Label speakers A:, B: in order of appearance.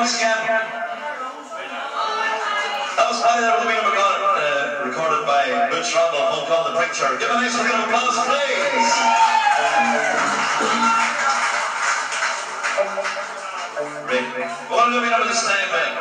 A: That was Paddy there with a McConnell, uh, recorded by Butch Randall, Hong Kong, The Picture. Give a nice round of applause, please. Great. What are we doing this time, man.